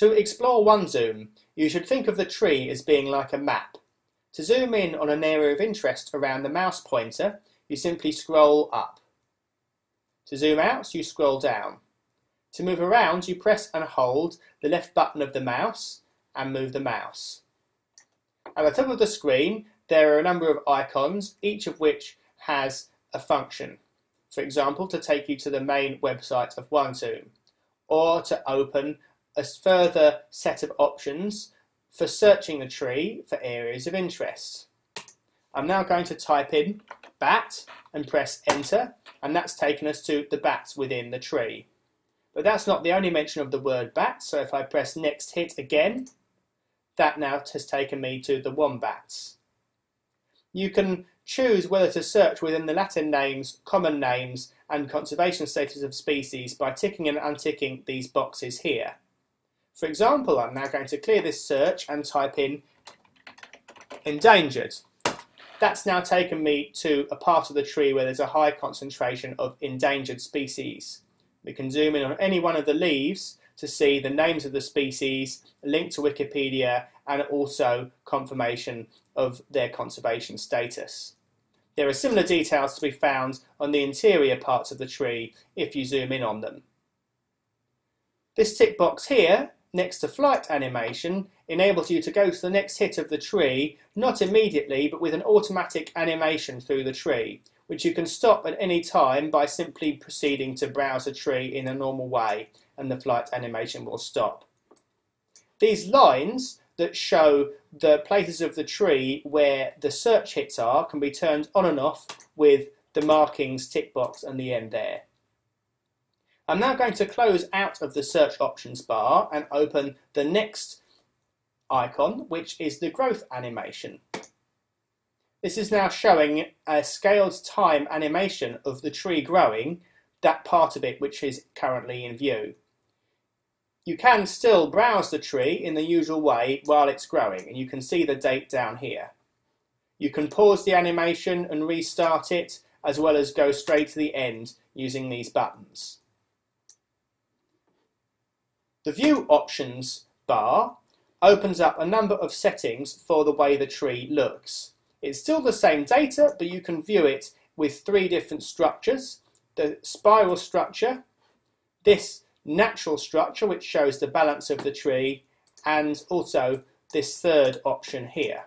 To explore OneZoom, you should think of the tree as being like a map. To zoom in on an area of interest around the mouse pointer, you simply scroll up. To zoom out, you scroll down. To move around, you press and hold the left button of the mouse and move the mouse. At the top of the screen, there are a number of icons, each of which has a function. For example, to take you to the main website of OneZoom, or to open a further set of options for searching the tree for areas of interest. I'm now going to type in bat and press enter, and that's taken us to the bats within the tree. But that's not the only mention of the word bat, so if I press next hit again, that now has taken me to the wombats. You can choose whether to search within the Latin names, common names, and conservation status of species by ticking and unticking these boxes here. For example, I'm now going to clear this search and type in endangered. That's now taken me to a part of the tree where there's a high concentration of endangered species. We can zoom in on any one of the leaves to see the names of the species, link to Wikipedia, and also confirmation of their conservation status. There are similar details to be found on the interior parts of the tree if you zoom in on them. This tick box here, next to flight animation, enables you to go to the next hit of the tree, not immediately, but with an automatic animation through the tree, which you can stop at any time by simply proceeding to browse a tree in a normal way, and the flight animation will stop. These lines that show the places of the tree where the search hits are can be turned on and off with the markings tick box and the end there. I'm now going to close out of the search options bar and open the next icon, which is the growth animation. This is now showing a scaled time animation of the tree growing, that part of it which is currently in view. You can still browse the tree in the usual way while it's growing, and you can see the date down here. You can pause the animation and restart it, as well as go straight to the end using these buttons. The View Options bar opens up a number of settings for the way the tree looks. It's still the same data, but you can view it with three different structures. The spiral structure, this natural structure, which shows the balance of the tree, and also this third option here.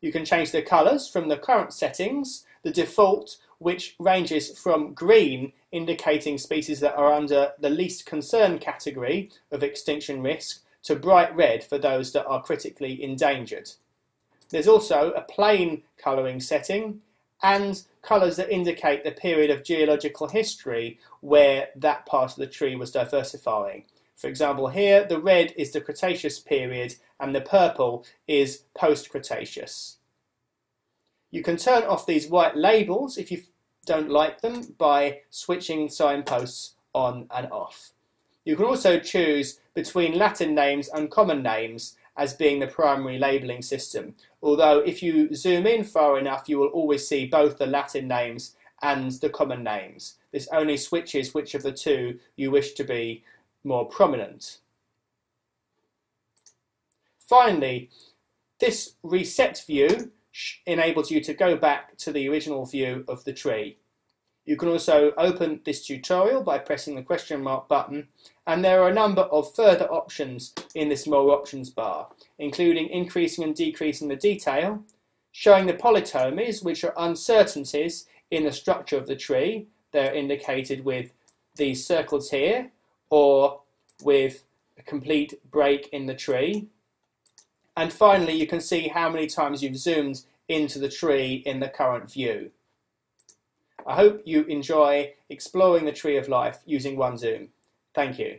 You can change the colours from the current settings, the default, which ranges from green, indicating species that are under the least concern category of extinction risk, to bright red for those that are critically endangered. There's also a plain colouring setting and colours that indicate the period of geological history where that part of the tree was diversifying. For example, here the red is the Cretaceous period and the purple is post Cretaceous. You can turn off these white labels if you don't like them by switching signposts on and off. You can also choose between Latin names and common names as being the primary labelling system. Although if you zoom in far enough, you will always see both the Latin names and the common names. This only switches which of the two you wish to be more prominent. Finally, this reset view enables you to go back to the original view of the tree. You can also open this tutorial by pressing the question mark button and there are a number of further options in this more options bar, including increasing and decreasing the detail, showing the polytomies, which are uncertainties in the structure of the tree. They're indicated with these circles here, or with a complete break in the tree. And finally, you can see how many times you've zoomed into the tree in the current view. I hope you enjoy exploring the tree of life using OneZoom. Thank you.